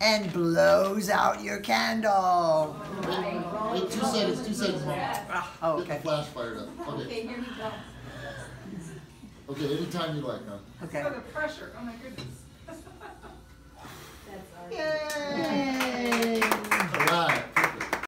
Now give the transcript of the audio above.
and blows out your candle. Wait, wait, two seconds, two seconds, Mom. Oh, Get the okay, flash fired up. Okay, Okay, here we go. okay, anytime you like, huh? okay. Oh, the pressure, oh my goodness.